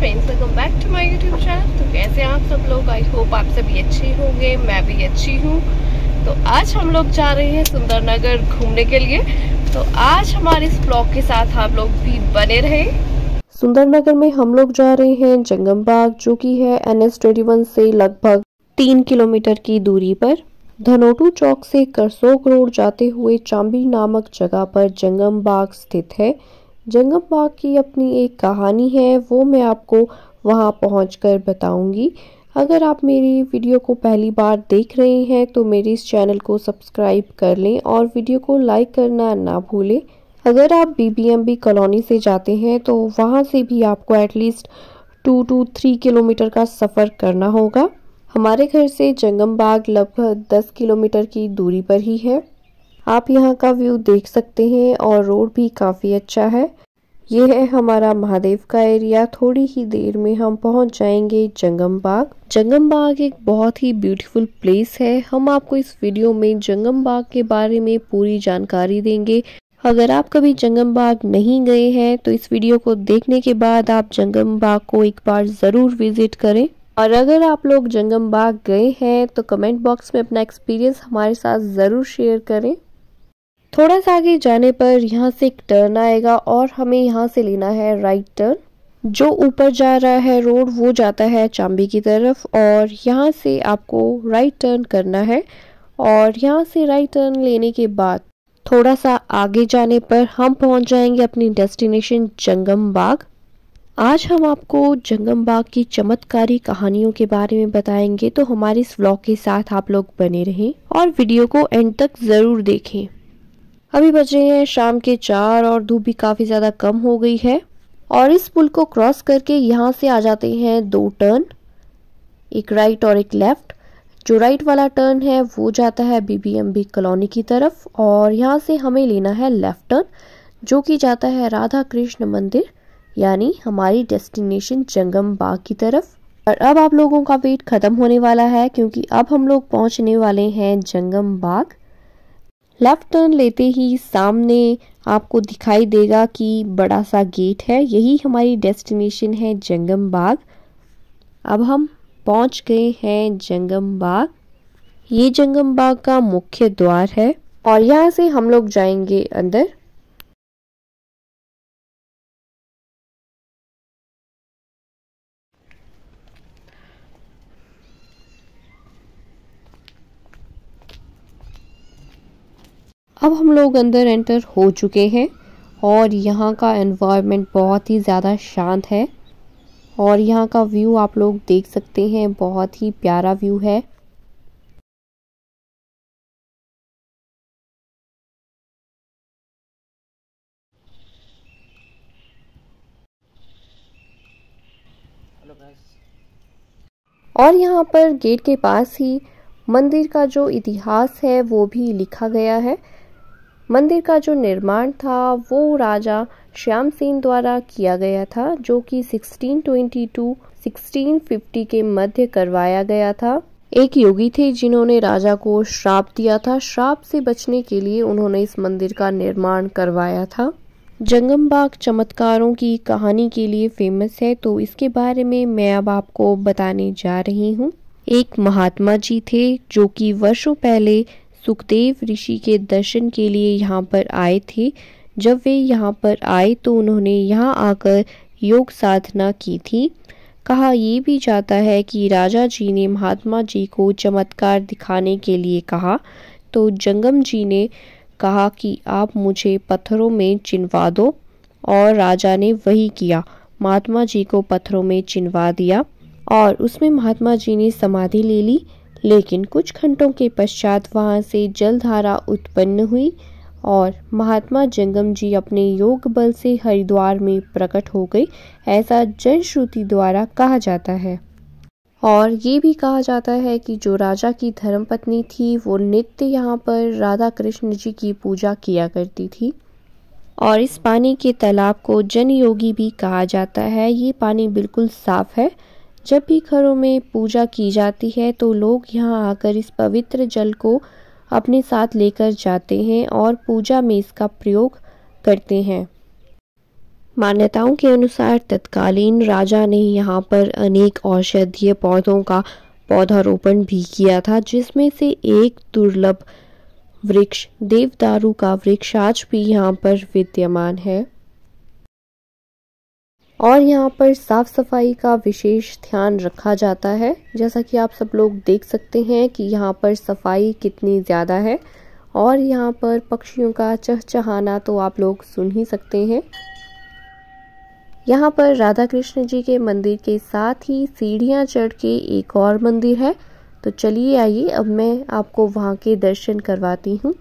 Friends welcome back to my YouTube channel तो कैसे आप सब लोग? आई होप आप सभी अच्छे होंगे, मैं भी अच्छी हूँ। तो आज हम लोग जा रहे हैं सुंदरनगर घूमने के लिए। तो आज हमारे इस ब्लॉग के साथ आप लोग भी बने रहे। सुंदरनगर में हम लोग जा रहे हैं जंगम बाग जो कि है एन एस से लगभग तीन किलोमीटर की दूरी पर। धनोटू चौक से करसोग रोड जाते हुए चांबी नामक जगह पर जंगम बाग स्थित है। जंगम बाग की अपनी एक कहानी है, वो मैं आपको वहाँ पहुँच कर बताऊँगी। अगर आप मेरी वीडियो को पहली बार देख रहे हैं तो मेरे इस चैनल को सब्सक्राइब कर लें और वीडियो को लाइक करना ना भूलें। अगर आप बीबीएमबी कॉलोनी से जाते हैं तो वहाँ से भी आपको at least two two three kilometre का सफ़र करना होगा। हमारे घर से जंगम बाग लगभग दस किलोमीटर की दूरी पर ही है। आप यहाँ का व्यू देख सकते हैं और रोड भी काफ़ी अच्छा है। ये है हमारा महादेव का एरिया। थोड़ी ही देर में हम पहुँच जाएँगे जंगम बाग। जंगम बाग एक बहुत ही ब्यूटीफुल प्लेस है। हम आपको इस वीडियो में जंगम बाग के बारे में पूरी जानकारी देंगे। अगर आप कभी जंगम बाग नहीं गए हैं तो इस वीडियो को देखने के बाद आप जंगम बाग को एक बार ज़रूर विज़िट करें। और अगर आप लोग जंगम बाग गए हैं तो कमेंट बॉक्स में अपना एक्सपीरियंस हमारे साथ ज़रूर शेयर करें। थोड़ा सा आगे जाने पर यहाँ से एक टर्न आएगा और हमें यहाँ से लेना है राइट टर्न जो ऊपर जा रहा है रोड वो जाता है चांबी की तरफ़ और यहाँ से आपको राइट टर्न करना है और यहाँ से राइट टर्न लेने के बाद थोड़ा सा आगे जाने पर हम पहुँच जाएँगे अपनी डेस्टिनेशन जंगम बाग। आज हम आपको जंगम बाग की चमत्कारी कहानियों के बारे में बताएँगे तो हमारे इस व्लॉग के साथ आप लोग बने रहें और वीडियो को एंड तक ज़रूर देखें। अभी बज रहे हैं शाम के चार और धूप भी काफ़ी ज़्यादा कम हो गई है। और इस पुल को क्रॉस करके यहाँ से आ जाते हैं दो टर्न, एक राइट और एक लेफ़्ट जो राइट वाला टर्न है, वो जाता है बीबीएमबी कॉलोनी की तरफ़ और यहाँ से हमें लेना है लेफ़्ट टर्न जो कि जाता है राधा कृष्ण मंदिर, यानी हमारी डेस्टिनेशन जंगम बाग की तरफ़। और अब आप लोगों का वेट खत्म होने वाला है, क्योंकि अब हम लोग पहुँचने वाले हैं जंगम बाग लेफ़्ट टर्न लेते ही सामने आपको दिखाई देगा कि बड़ा सा गेट है। यही हमारी डेस्टिनेशन है जंगम बाग अब हम पहुँच गए हैं जंगम बाग ये जंगम बाग का मुख्य द्वार है और यहाँ से हम लोग जाएँगे अंदर। अब हम लोग अंदर एंटर हो चुके हैं और यहाँ का एनवायरनमेंट बहुत ही ज़्यादा शांत है। और यहाँ का व्यू आप लोग देख सकते हैं, बहुत ही प्यारा व्यू है। और यहाँ पर गेट के पास ही मंदिर का जो इतिहास है, वो भी लिखा गया है। मंदिर का जो निर्माण था, वो राजा श्याम सेन द्वारा किया गया था, जो कि 1622 1650 के मध्य करवाया गया था। एक योगी थे जिन्होंने राजा को श्राप दिया था। श्राप से बचने के लिए उन्होंने इस मंदिर का निर्माण करवाया था। जंगम बाग चमत्कारों की कहानी के लिए फ़ेमस है तो इसके बारे में मैं अब आपको बताने जा रही हूँ। एक महात्मा जी थे, जो कि वर्षों पहले सुखदेव ऋषि के दर्शन के लिए यहाँ पर आए थे। जब वे यहाँ पर आए तो उन्होंने यहाँ आकर योग साधना की थी। कहा यह भी जाता है कि राजा जी ने महात्मा जी को चमत्कार दिखाने के लिए कहा। तो जंगम जी ने कहा कि आप मुझे पत्थरों में चिनवा दो और राजा ने वही किया। महात्मा जी को पत्थरों में चिनवा दिया और उसमें महात्मा जी ने समाधि ले ली। लेकिन कुछ घंटों के पश्चात वहाँ से जलधारा उत्पन्न हुई और महात्मा जंगम जी अपने योग बल से हरिद्वार में प्रकट हो गए, ऐसा जन श्रुति द्वारा कहा जाता है। और ये भी कहा जाता है कि जो राजा की धर्मपत्नी थी, वो नित्य यहाँ पर राधा कृष्ण जी की पूजा किया करती थी। और इस पानी के तालाब को जन योगी भी कहा जाता है। ये पानी बिल्कुल साफ़ है जब भी घरों में पूजा की जाती है तो लोग यहाँ आकर इस पवित्र जल को अपने साथ लेकर जाते हैं और पूजा में इसका प्रयोग करते हैं। मान्यताओं के अनुसार तत्कालीन राजा ने यहाँ पर अनेक औषधीय पौधों का पौधारोपण भी किया था, जिसमें से एक दुर्लभ वृक्ष, देवदारू का वृक्ष आज भी यहाँ पर विद्यमान है। और यहाँ पर साफ़ सफ़ाई का विशेष ध्यान रखा जाता है। जैसा कि आप सब लोग देख सकते हैं कि यहाँ पर सफ़ाई कितनी ज़्यादा है और यहाँ पर पक्षियों का चहचहाना तो आप लोग सुन ही सकते हैं। यहाँ पर राधा कृष्ण जी के मंदिर के साथ ही सीढ़ियाँ चढ़ के एक और मंदिर है। तो चलिए आइए, अब मैं आपको वहाँ के दर्शन करवाती हूँ।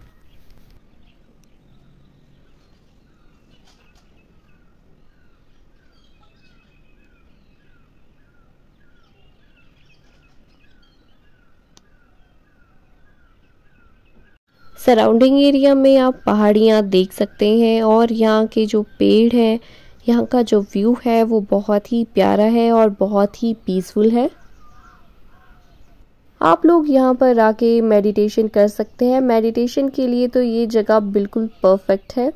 सराउंडिंग एरिया में आप पहाड़ियाँ देख सकते हैं और यहाँ के जो पेड़ हैं, यहाँ का जो व्यू है वो बहुत ही प्यारा है और बहुत ही पीसफुल है। आप लोग यहाँ पर आके मेडिटेशन कर सकते हैं। मेडिटेशन के लिए तो ये जगह बिल्कुल परफेक्ट है।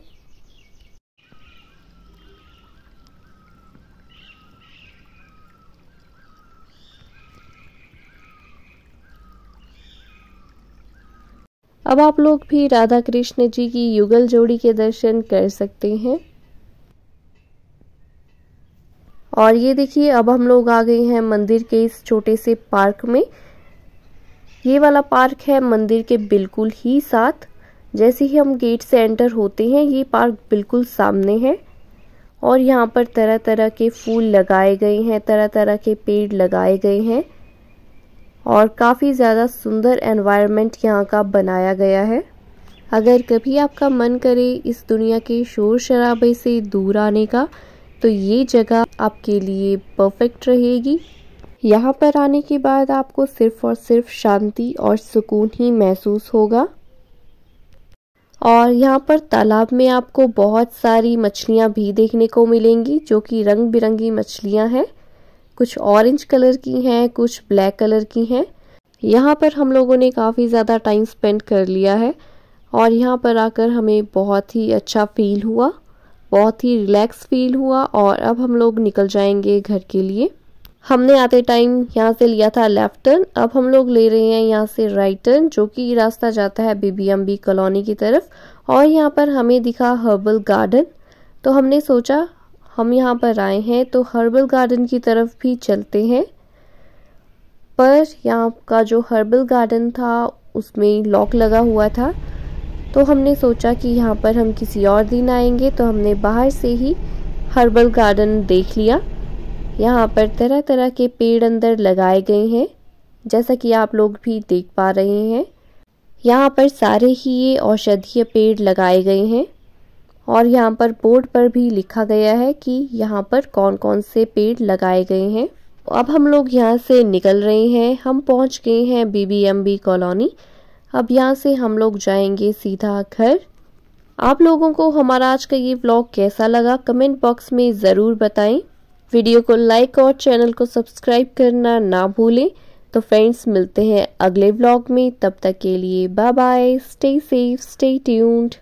अब आप लोग भी राधा कृष्ण जी की युगल जोड़ी के दर्शन कर सकते हैं। और ये देखिए, अब हम लोग आ गए हैं मंदिर के इस छोटे से पार्क में। ये वाला पार्क है मंदिर के बिल्कुल ही साथ। जैसे ही हम गेट से एंटर होते हैं, ये पार्क बिल्कुल सामने है। और यहाँ पर तरह तरह के फूल लगाए गए हैं तरह तरह के पेड़ लगाए गए हैं। और काफ़ी ज़्यादा सुंदर एनवायरनमेंट यहाँ का बनाया गया है। अगर कभी आपका मन करे इस दुनिया के शोर शराबे से दूर आने का तो ये जगह आपके लिए परफेक्ट रहेगी। यहाँ पर आने के बाद आपको सिर्फ़ और सिर्फ़ शांति और सुकून ही महसूस होगा। और यहाँ पर तालाब में आपको बहुत सारी मछलियाँ भी देखने को मिलेंगी, जो कि रंग बिरंगी मछलियाँ हैं। कुछ ऑरेंज कलर की हैं, कुछ ब्लैक कलर की हैं। यहाँ पर हम लोगों ने काफ़ी ज़्यादा टाइम स्पेंड कर लिया है और यहाँ पर आकर हमें बहुत ही अच्छा फील हुआ, बहुत ही रिलैक्स फील हुआ और अब हम लोग निकल जाएँगे घर के लिए। हमने आते टाइम यहाँ से लिया था लेफ़्ट टर्न अब हम लोग ले रहे हैं यहाँ से राइट टर्न जो कि रास्ता जाता है बीबीएमबी कॉलोनी की तरफ़ और यहाँ पर हमें दिखा हर्बल गार्डन तो हमने सोचा हम यहाँ पर आए हैं तो हर्बल गार्डन की तरफ़ भी चलते हैं। पर यहाँ का जो हर्बल गार्डन था, उसमें लॉक लगा हुआ था। तो हमने सोचा कि यहाँ पर हम किसी और दिन आएँगे तो हमने बाहर से ही हर्बल गार्डन देख लिया। यहाँ पर तरह तरह के पेड़ अंदर लगाए गए हैं, जैसा कि आप लोग भी देख पा रहे हैं। यहाँ पर सारे ही ये औषधीय पेड़ लगाए गए हैं। और यहाँ पर बोर्ड पर भी लिखा गया है कि यहाँ पर कौन कौन से पेड़ लगाए गए हैं। अब हम लोग यहाँ से निकल रहे हैं। हम पहुँच गए हैं बीबीएमबी कॉलोनी। अब यहाँ से हम लोग जाएँगे सीधा घर। आप लोगों को हमारा आज का ये व्लॉग कैसा लगा कमेंट बॉक्स में ज़रूर बताएँ। वीडियो को लाइक और चैनल को सब्सक्राइब करना ना भूलें। तो फ्रेंड्स मिलते हैं अगले ब्लॉग में। तब तक के लिए bye bye stay safe stay tuned